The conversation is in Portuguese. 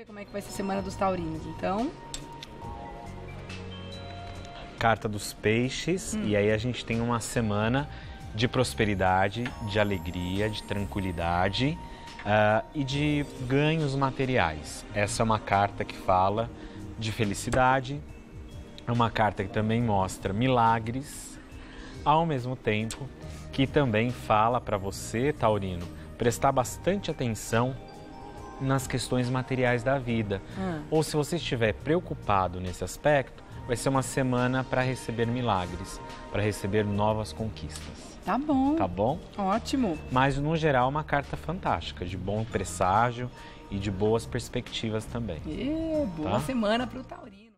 ver como é que vai ser a semana dos taurinos. Então, Carta dos peixes, e aí a gente tem uma semana de prosperidade, de alegria, de tranquilidade ah, e de ganhos materiais. Essa é uma carta que fala de felicidade, é uma carta que também mostra milagres, ao mesmo tempo que também fala para você, Taurino, prestar bastante atenção nas questões materiais da vida. Ah. Ou se você estiver preocupado nesse aspecto, vai ser uma semana para receber milagres, para receber novas conquistas. tá bom. Tá bom? Ótimo. Mas no geral, uma carta fantástica, de bom presságio e de boas perspectivas também. E boa Tá? semana pro taurino.